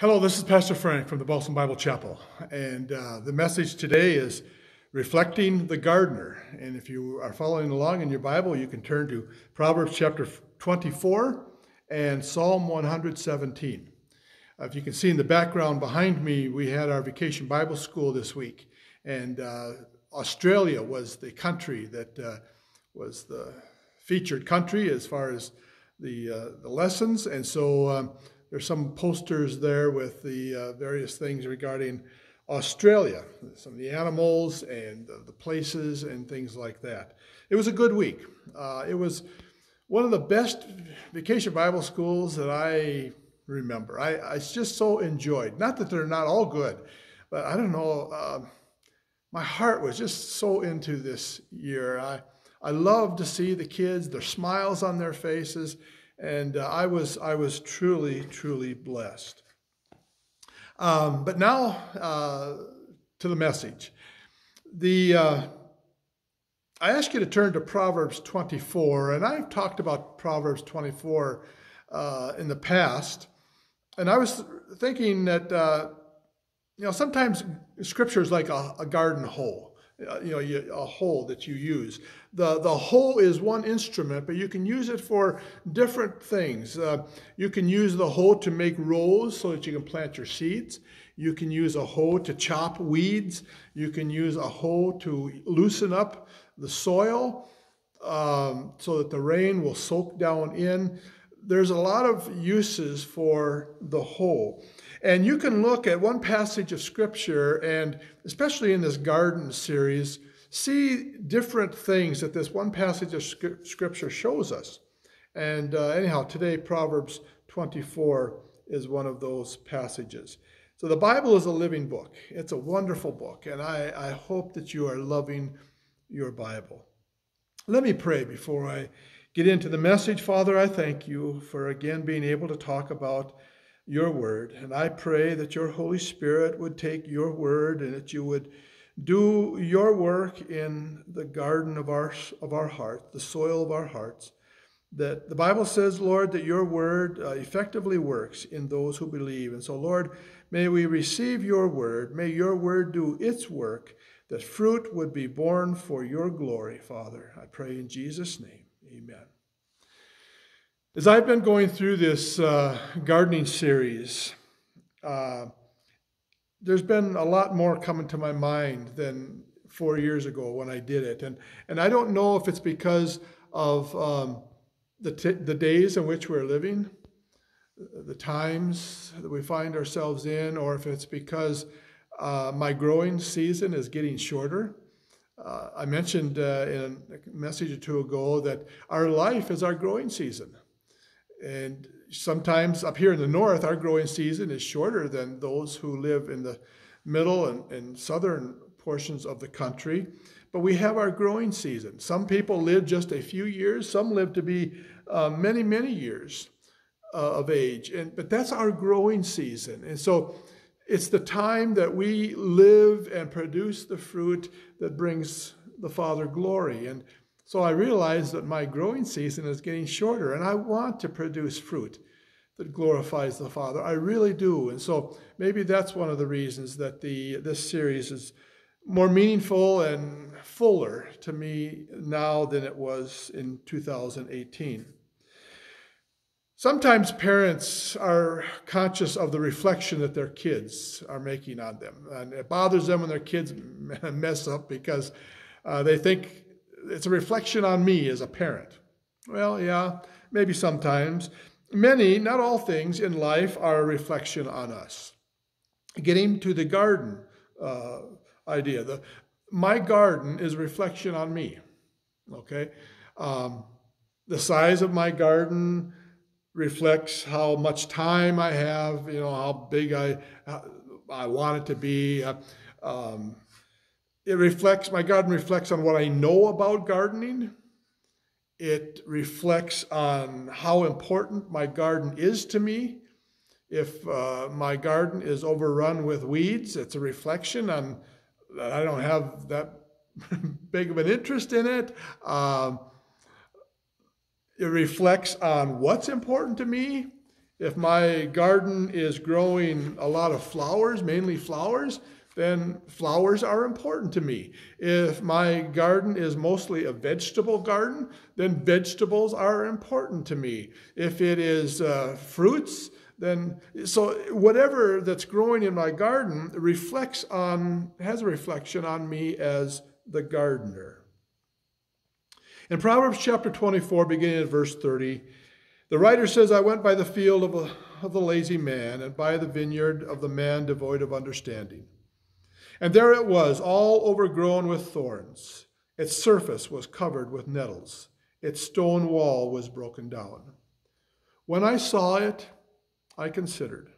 Hello, this is Pastor Frank from the Balsam Bible Chapel, and uh, the message today is reflecting the gardener. And if you are following along in your Bible, you can turn to Proverbs chapter 24 and Psalm 117. Uh, if you can see in the background behind me, we had our vacation Bible school this week, and uh, Australia was the country that uh, was the featured country as far as the, uh, the lessons, and so. Um, there's some posters there with the uh, various things regarding Australia, some of the animals and the, the places and things like that. It was a good week. Uh, it was one of the best vacation Bible schools that I remember. I, I just so enjoyed. Not that they're not all good, but I don't know. Uh, my heart was just so into this year. I I love to see the kids, their smiles on their faces and uh, I was I was truly truly blessed. Um, but now uh, to the message. The uh, I ask you to turn to Proverbs 24, and I've talked about Proverbs 24 uh, in the past, and I was thinking that uh, you know sometimes Scripture is like a, a garden hole. Uh, you know, a hoe that you use. The, the hoe is one instrument, but you can use it for different things. Uh, you can use the hoe to make rows so that you can plant your seeds. You can use a hoe to chop weeds. You can use a hoe to loosen up the soil um, so that the rain will soak down in. There's a lot of uses for the whole. And you can look at one passage of Scripture, and especially in this garden series, see different things that this one passage of Scripture shows us. And uh, anyhow, today, Proverbs 24 is one of those passages. So the Bible is a living book. It's a wonderful book, and I, I hope that you are loving your Bible. Let me pray before I get into the message. Father, I thank you for again being able to talk about your word. And I pray that your Holy Spirit would take your word and that you would do your work in the garden of our, of our heart, the soil of our hearts. That the Bible says, Lord, that your word uh, effectively works in those who believe. And so, Lord, may we receive your word. May your word do its work, that fruit would be borne for your glory, Father. I pray in Jesus' name. Amen. As I've been going through this uh, gardening series, uh, there's been a lot more coming to my mind than four years ago when I did it. And, and I don't know if it's because of um, the, t- the days in which we're living, the times that we find ourselves in, or if it's because uh, my growing season is getting shorter. Uh, I mentioned uh, in a message or two ago that our life is our growing season. And sometimes up here in the north, our growing season is shorter than those who live in the middle and, and southern portions of the country. But we have our growing season. Some people live just a few years, some live to be uh, many, many years uh, of age. And, but that's our growing season. And so it's the time that we live and produce the fruit that brings the Father glory. And so I realize that my growing season is getting shorter and I want to produce fruit that glorifies the Father. I really do. And so maybe that's one of the reasons that the this series is more meaningful and fuller to me now than it was in 2018. Sometimes parents are conscious of the reflection that their kids are making on them. And it bothers them when their kids mess up because uh, they think it's a reflection on me as a parent. Well, yeah, maybe sometimes. Many, not all things in life are a reflection on us. Getting to the garden uh, idea, the, my garden is a reflection on me. Okay? Um, the size of my garden reflects how much time I have, you know, how big I, I want it to be. Uh, um, it reflects, my garden reflects on what I know about gardening. It reflects on how important my garden is to me. If uh, my garden is overrun with weeds, it's a reflection on that I don't have that big of an interest in it. Um, it reflects on what's important to me. If my garden is growing a lot of flowers, mainly flowers, then flowers are important to me. If my garden is mostly a vegetable garden, then vegetables are important to me. If it is uh, fruits, then so whatever that's growing in my garden reflects on has a reflection on me as the gardener. In Proverbs chapter 24, beginning at verse 30, the writer says, I went by the field of, a, of the lazy man, and by the vineyard of the man devoid of understanding. And there it was, all overgrown with thorns. Its surface was covered with nettles. Its stone wall was broken down. When I saw it, I considered.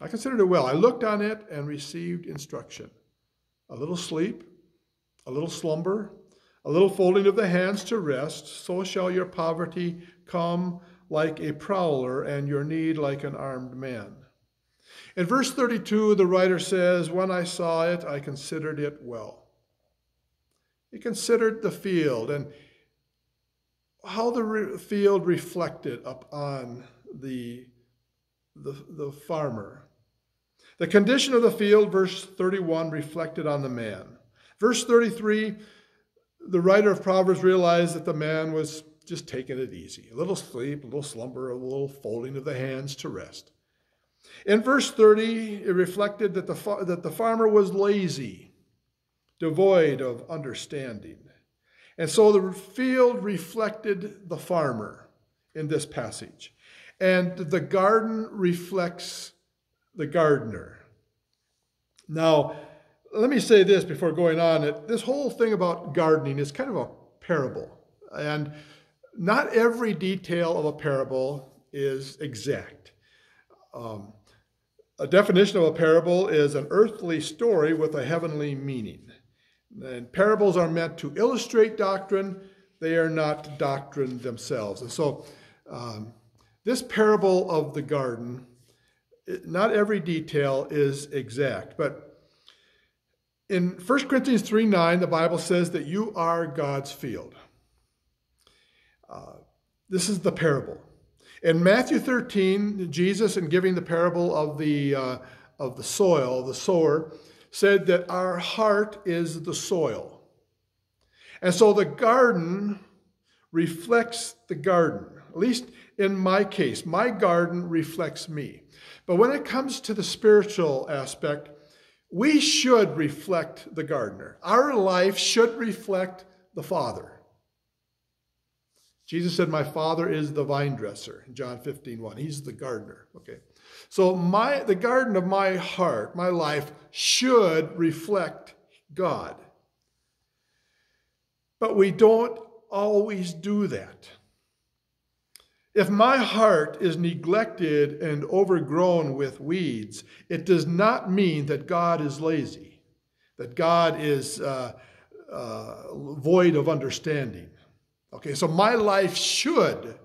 I considered it well. I looked on it and received instruction. A little sleep, a little slumber, a little folding of the hands to rest, so shall your poverty come like a prowler and your need like an armed man. In verse 32, the writer says, When I saw it, I considered it well. He considered the field and how the re- field reflected upon the, the, the farmer. The condition of the field, verse 31, reflected on the man. Verse 33, the writer of Proverbs realized that the man was just taking it easy a little sleep, a little slumber, a little folding of the hands to rest. In verse 30, it reflected that the, that the farmer was lazy, devoid of understanding. And so the field reflected the farmer in this passage. And the garden reflects the gardener. Now, let me say this before going on. This whole thing about gardening is kind of a parable. And not every detail of a parable is exact. Um, a definition of a parable is an earthly story with a heavenly meaning. And parables are meant to illustrate doctrine, they are not doctrine themselves. And so, um, this parable of the garden, not every detail is exact, but in 1 Corinthians 3 9, the Bible says that you are God's field. Uh, this is the parable. In Matthew 13, Jesus, in giving the parable of the, uh, of the soil, the sower, said that our heart is the soil. And so the garden reflects the garden. At least in my case, my garden reflects me. But when it comes to the spiritual aspect, we should reflect the gardener. Our life should reflect the Father. Jesus said, My Father is the vine dresser John 15, 1. He's the gardener. Okay. So my the garden of my heart, my life, should reflect God. But we don't always do that. If my heart is neglected and overgrown with weeds, it does not mean that God is lazy, that God is uh, uh, void of understanding. Okay, so my life should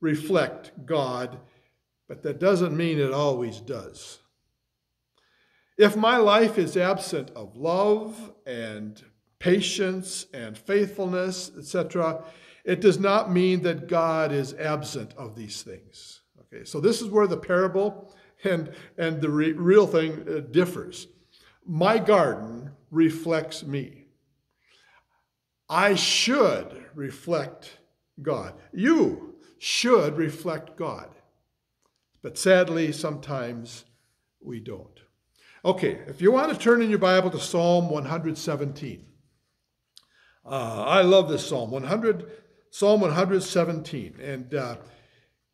reflect God, but that doesn't mean it always does. If my life is absent of love and patience and faithfulness, etc., it does not mean that God is absent of these things. Okay, so this is where the parable and, and the re- real thing uh, differs. My garden reflects me. I should reflect God. You should reflect God. But sadly, sometimes we don't. Okay, if you want to turn in your Bible to Psalm 117. Uh, I love this Psalm, 100, Psalm 117. And uh,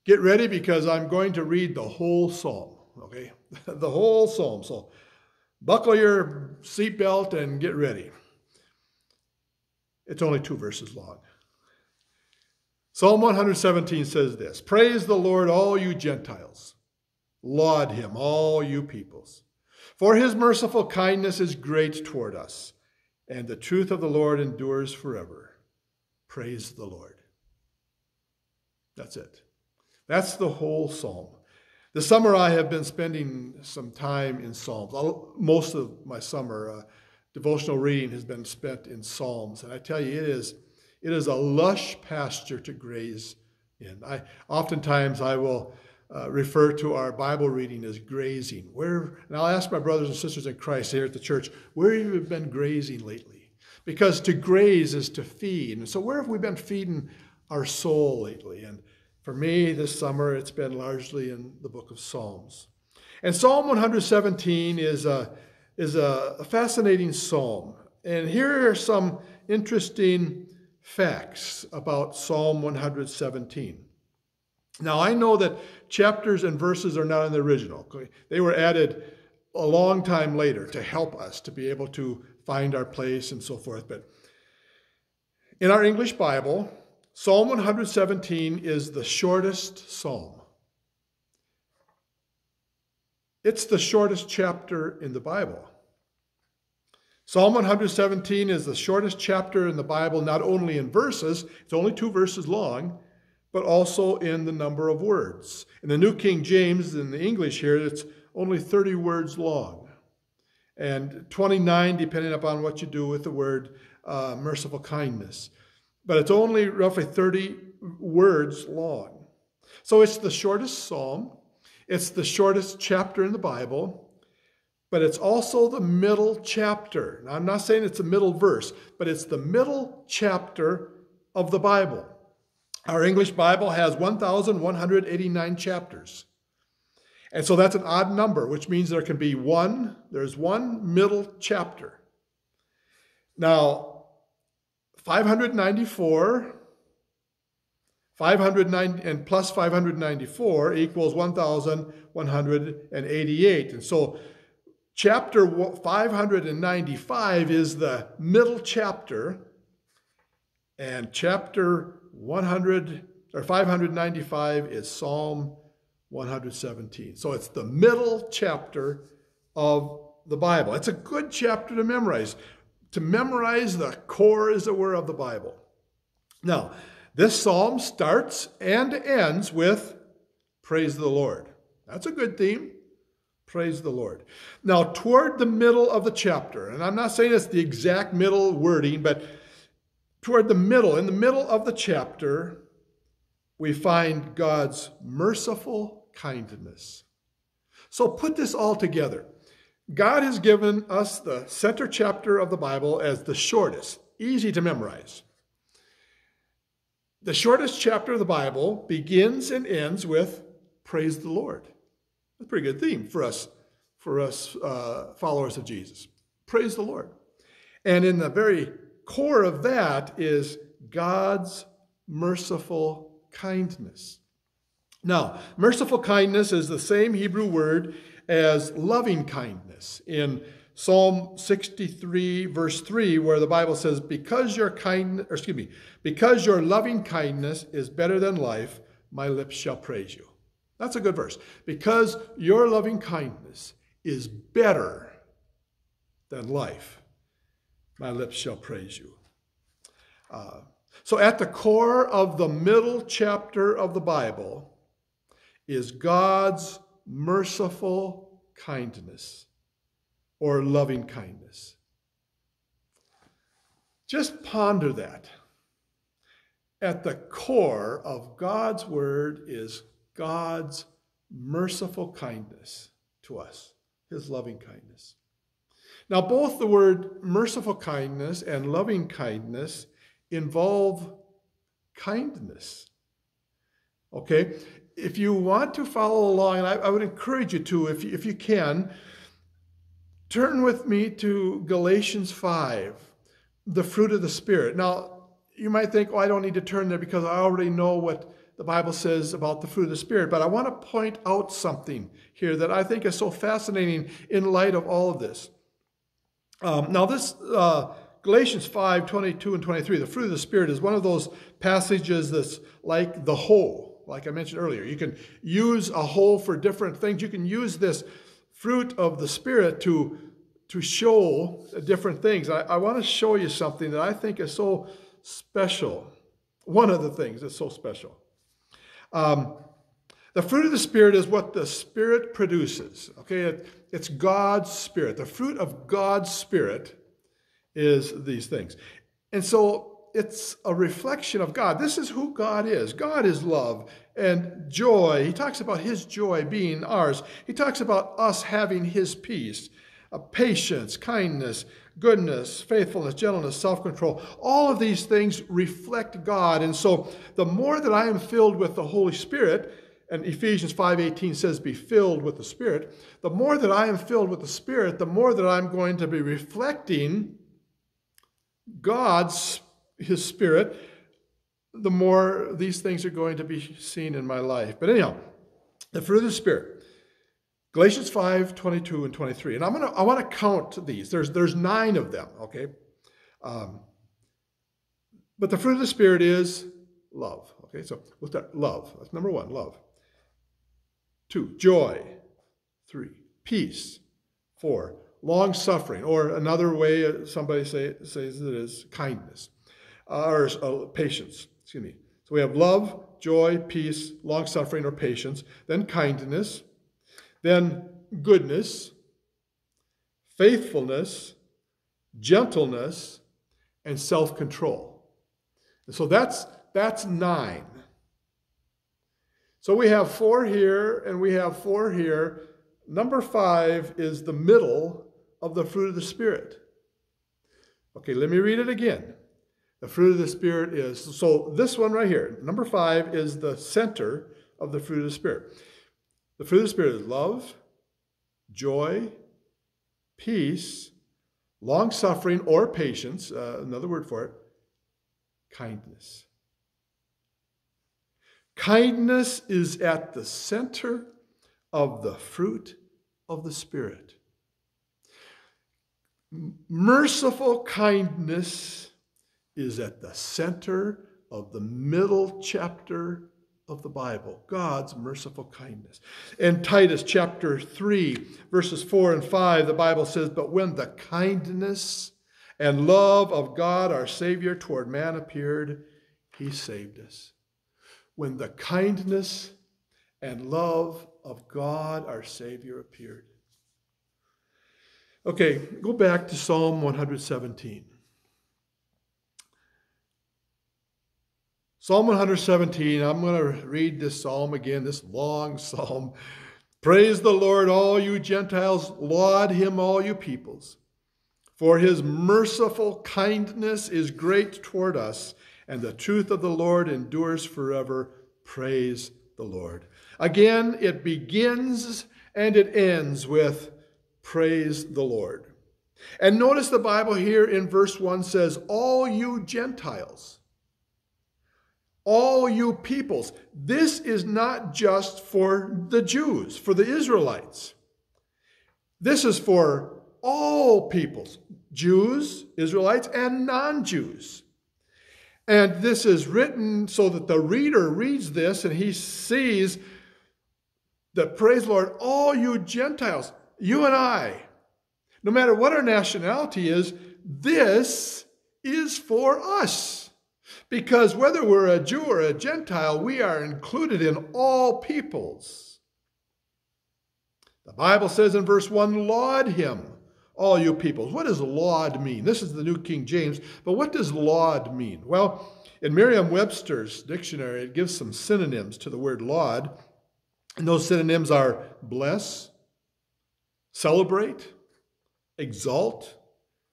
get ready because I'm going to read the whole Psalm, okay? the whole Psalm. So buckle your seatbelt and get ready. It's only two verses long. Psalm 117 says this Praise the Lord, all you Gentiles. Laud him, all you peoples. For his merciful kindness is great toward us, and the truth of the Lord endures forever. Praise the Lord. That's it. That's the whole psalm. This summer, I have been spending some time in Psalms. Most of my summer, uh, devotional reading has been spent in Psalms. And I tell you, it is, it is a lush pasture to graze in. I, oftentimes I will, uh, refer to our Bible reading as grazing. Where, and I'll ask my brothers and sisters in Christ here at the church, where have you been grazing lately? Because to graze is to feed. And so, where have we been feeding our soul lately? And for me, this summer, it's been largely in the book of Psalms. And Psalm 117 is a, is a fascinating psalm. And here are some interesting facts about Psalm 117. Now, I know that chapters and verses are not in the original. They were added a long time later to help us to be able to find our place and so forth. But in our English Bible, Psalm 117 is the shortest psalm. It's the shortest chapter in the Bible. Psalm 117 is the shortest chapter in the Bible, not only in verses, it's only two verses long, but also in the number of words. In the New King James, in the English here, it's only 30 words long, and 29 depending upon what you do with the word uh, merciful kindness. But it's only roughly 30 words long. So it's the shortest psalm, it's the shortest chapter in the Bible, but it's also the middle chapter. Now, I'm not saying it's a middle verse, but it's the middle chapter of the Bible. Our English Bible has 1,189 chapters. And so that's an odd number, which means there can be one, there's one middle chapter. Now, 594, 509, and plus 594 equals 1,188. And so chapter 595 is the middle chapter, and chapter 100 or 595 is Psalm 117. So it's the middle chapter of the Bible. It's a good chapter to memorize, to memorize the core, as it were, of the Bible. Now, this psalm starts and ends with Praise the Lord. That's a good theme. Praise the Lord. Now, toward the middle of the chapter, and I'm not saying it's the exact middle wording, but toward the middle, in the middle of the chapter, we find God's merciful kindness. So put this all together. God has given us the center chapter of the Bible as the shortest, easy to memorize. The shortest chapter of the Bible begins and ends with Praise the Lord. That's a pretty good theme for us, for us uh, followers of Jesus. Praise the Lord. And in the very core of that is God's merciful kindness. Now, merciful kindness is the same Hebrew word as loving kindness in Psalm 63, verse 3, where the Bible says, Because your kindness, excuse me, because your loving kindness is better than life, my lips shall praise you. That's a good verse. Because your loving kindness is better than life, my lips shall praise you. Uh, so, at the core of the middle chapter of the Bible is God's merciful kindness or loving kindness. Just ponder that. At the core of God's word is God's merciful kindness to us, his loving kindness. Now, both the word merciful kindness and loving kindness involve kindness. Okay? If you want to follow along, and I, I would encourage you to, if you, if you can, turn with me to Galatians 5, the fruit of the Spirit. Now, you might think, oh, I don't need to turn there because I already know what the Bible says about the fruit of the Spirit. But I want to point out something here that I think is so fascinating in light of all of this. Um, now, this uh, Galatians 5 22 and 23, the fruit of the Spirit, is one of those passages that's like the whole, like I mentioned earlier. You can use a whole for different things. You can use this fruit of the Spirit to, to show different things. I, I want to show you something that I think is so special. One of the things that's so special. Um, the fruit of the Spirit is what the Spirit produces. Okay, it, it's God's Spirit. The fruit of God's Spirit is these things. And so it's a reflection of God. This is who God is. God is love. and joy. He talks about his joy being ours. He talks about us having his peace, uh, patience, kindness, goodness, faithfulness, gentleness, self control. All of these things reflect God. And so the more that I am filled with the Holy Spirit, and Ephesians 5:18 says be filled with the Spirit, the more that I am filled with the Spirit, the more that I'm going to be reflecting God's his spirit, the more these things are going to be seen in my life. But anyhow, the fruit of the Spirit. Galatians 5, 22 and 23. And I'm gonna I want to count these. There's there's nine of them, okay? Um, but the fruit of the Spirit is love. Okay, so we'll start. Love. That's number one, love. Two, joy. Three, peace. Four, long suffering. Or another way somebody say, says it is kindness. Or uh, patience. Excuse me. So we have love, joy, peace, long suffering or patience, then kindness, then goodness, faithfulness, gentleness, and self control. So that's, that's nine. So we have four here and we have four here. Number five is the middle of the fruit of the Spirit. Okay, let me read it again. The fruit of the Spirit is, so this one right here, number five, is the center of the fruit of the Spirit. The fruit of the Spirit is love, joy, peace, long suffering or patience, uh, another word for it, kindness. Kindness is at the center of the fruit of the Spirit. Merciful kindness is at the center of the middle chapter of the Bible, God's merciful kindness. In Titus chapter 3, verses 4 and 5, the Bible says, But when the kindness and love of God our Savior toward man appeared, he saved us. When the kindness and love of God our Savior appeared. Okay, go back to Psalm 117. Psalm 117, I'm going to read this psalm again, this long psalm. Praise the Lord, all you Gentiles, laud him, all you peoples. For his merciful kindness is great toward us, and the truth of the Lord endures forever. Praise the Lord. Again, it begins and it ends with praise the Lord. And notice the Bible here in verse 1 says, All you Gentiles all you peoples. This is not just for the Jews, for the Israelites. This is for all peoples Jews, Israelites, and non Jews. And this is written so that the reader reads this and he sees that, praise Lord, all you Gentiles, you and I, no matter what our nationality is, this is for us. Because whether we're a Jew or a Gentile, we are included in all peoples. The Bible says in verse 1 Laud him, all you peoples. What does laud mean? This is the New King James, but what does laud mean? Well, in Merriam Webster's dictionary, it gives some synonyms to the word laud. And those synonyms are bless, celebrate, exalt,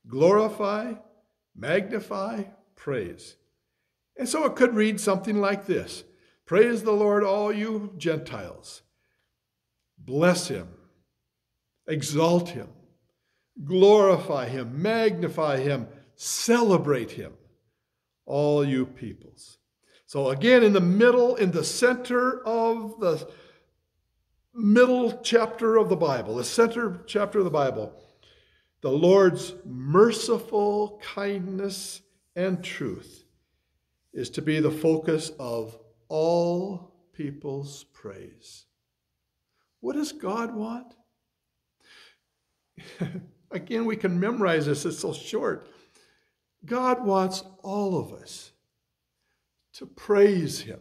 glorify, magnify, praise. And so it could read something like this. Praise the Lord, all you Gentiles. Bless him, exalt him, glorify him, magnify him, celebrate him, all you peoples. So, again, in the middle, in the center of the middle chapter of the Bible, the center chapter of the Bible, the Lord's merciful kindness and truth is to be the focus of all people's praise. What does God want? Again, we can memorize this, it's so short. God wants all of us to praise Him.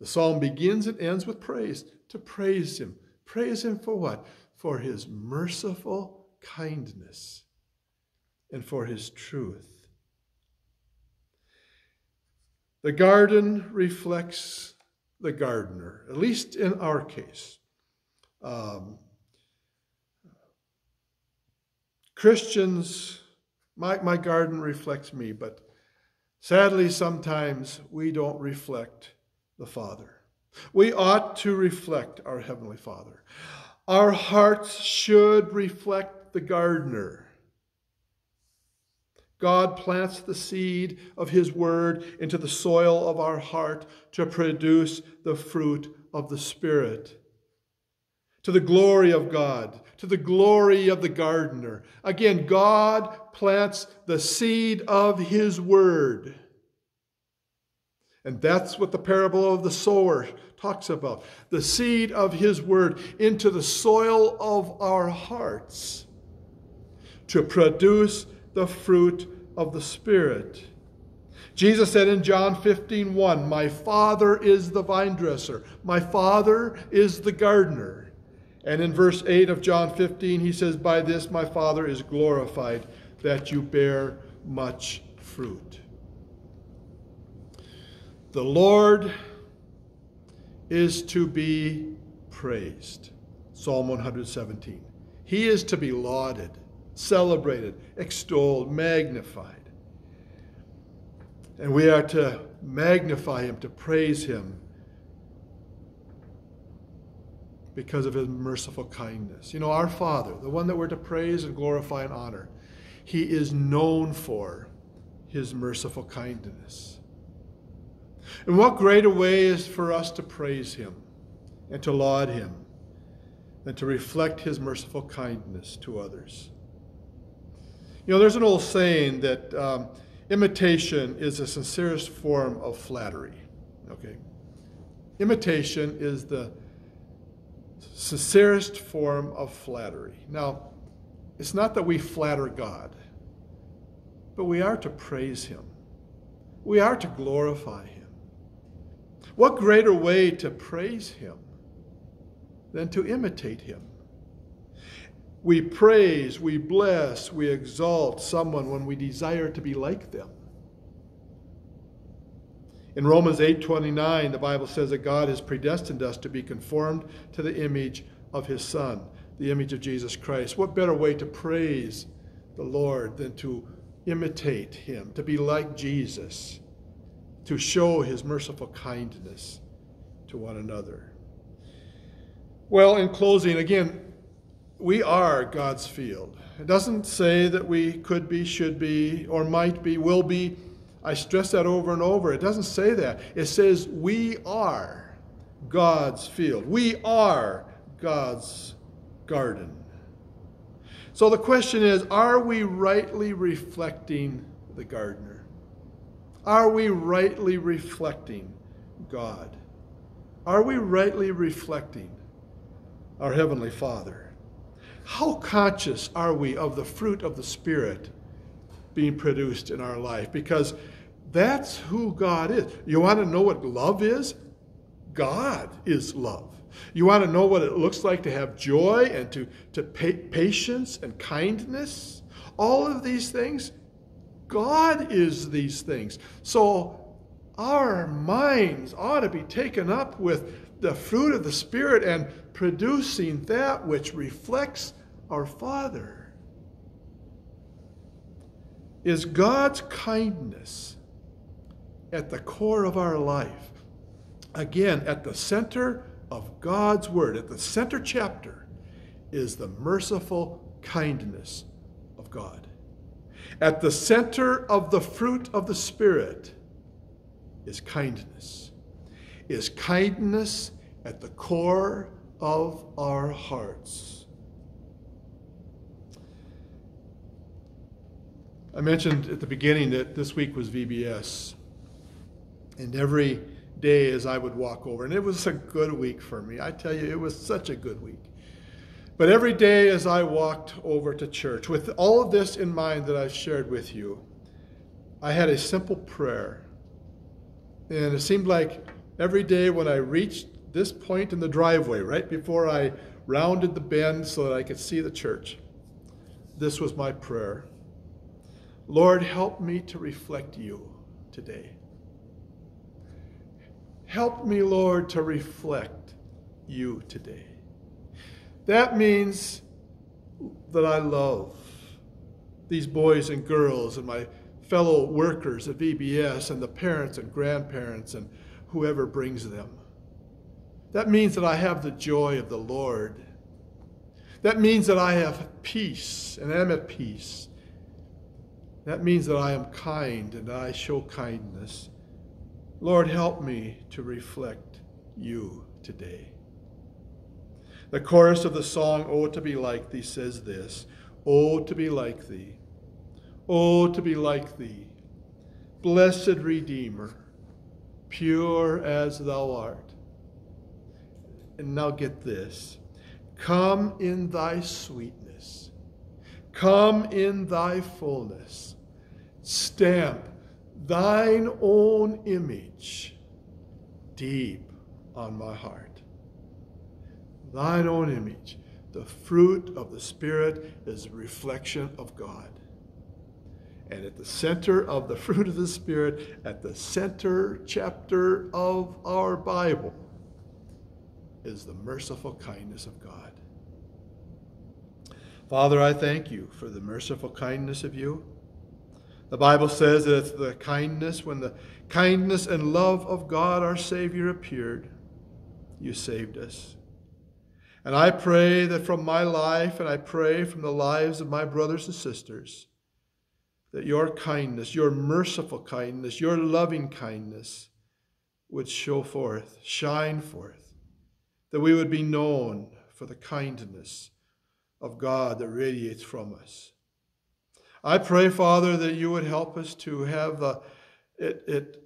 The psalm begins and ends with praise, to praise Him. Praise Him for what? For His merciful kindness and for His truth. The garden reflects the gardener, at least in our case. Um, Christians, my, my garden reflects me, but sadly, sometimes we don't reflect the Father. We ought to reflect our Heavenly Father. Our hearts should reflect the gardener. God plants the seed of His Word into the soil of our heart to produce the fruit of the Spirit. To the glory of God, to the glory of the gardener. Again, God plants the seed of His Word. And that's what the parable of the sower talks about the seed of His Word into the soil of our hearts to produce the fruit of the Spirit. Jesus said in John 15, 1, My Father is the vine dresser, my Father is the gardener. And in verse 8 of John 15, he says, By this my Father is glorified, that you bear much fruit. The Lord is to be praised. Psalm 117. He is to be lauded, celebrated, extolled, magnified. And we are to magnify him, to praise him because of his merciful kindness. You know, our Father, the one that we're to praise and glorify and honor, he is known for his merciful kindness. And what greater way is for us to praise him and to laud him than to reflect his merciful kindness to others? You know, there's an old saying that um, imitation is the sincerest form of flattery. Okay? Imitation is the sincerest form of flattery. Now, it's not that we flatter God, but we are to praise him. We are to glorify him. What greater way to praise him than to imitate him? We praise, we bless, we exalt someone when we desire to be like them. In Romans 8:29, the Bible says that God has predestined us to be conformed to the image of his son, the image of Jesus Christ. What better way to praise the Lord than to imitate him, to be like Jesus? to show his merciful kindness to one another. Well, in closing, again, we are God's field. It doesn't say that we could be, should be, or might be, will be. I stress that over and over. It doesn't say that. It says we are God's field. We are God's garden. So the question is are we rightly reflecting the gardener? Are we rightly reflecting God? Are we rightly reflecting our Heavenly Father? How conscious are we of the fruit of the Spirit being produced in our life? Because that's who God is. You want to know what love is? God is love. You want to know what it looks like to have joy and to, to pa- patience and kindness? All of these things, God is these things. So our minds ought to be taken up with the fruit of the Spirit and producing that which reflects our Father. Is God's kindness at the core of our life? Again, at the center of God's Word, at the center chapter, is the merciful kindness of God. At the center of the fruit of the Spirit is kindness. Is kindness at the core of our hearts. I mentioned at the beginning that this week was VBS. And every day as I would walk over, and it was a good week for me. I tell you, it was such a good week. But every day as I walked over to church, with all of this in mind that I've shared with you, I had a simple prayer. And it seemed like every day when I reached this point in the driveway, right before I rounded the bend so that I could see the church, this was my prayer Lord, help me to reflect you today. Help me, Lord, to reflect you today. That means that I love these boys and girls and my fellow workers at VBS and the parents and grandparents and whoever brings them. That means that I have the joy of the Lord. That means that I have peace and am at peace. That means that I am kind and I show kindness. Lord, help me to reflect you today. The chorus of the song, Oh, to be like thee, says this Oh, to be like thee. Oh, to be like thee. Blessed Redeemer, pure as thou art. And now get this come in thy sweetness, come in thy fullness, stamp thine own image deep on my heart. Thine own image. The fruit of the Spirit is a reflection of God. And at the center of the fruit of the Spirit, at the center chapter of our Bible, is the merciful kindness of God. Father, I thank you for the merciful kindness of you. The Bible says that it's the kindness, when the kindness and love of God our Savior appeared, you saved us. And I pray that from my life, and I pray from the lives of my brothers and sisters, that your kindness, your merciful kindness, your loving kindness would show forth, shine forth, that we would be known for the kindness of God that radiates from us. I pray, Father, that you would help us to have the, it, it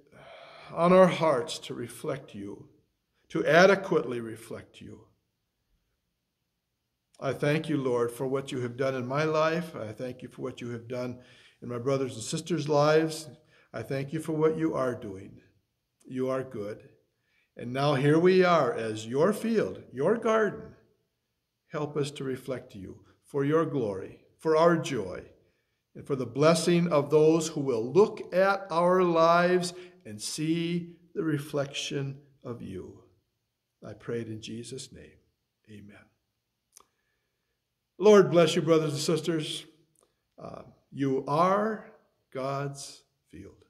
on our hearts to reflect you, to adequately reflect you. I thank you, Lord, for what you have done in my life. I thank you for what you have done in my brothers and sisters' lives. I thank you for what you are doing. You are good. And now here we are as your field, your garden. Help us to reflect you for your glory, for our joy, and for the blessing of those who will look at our lives and see the reflection of you. I pray it in Jesus' name. Amen. Lord bless you, brothers and sisters. Uh, you are God's field.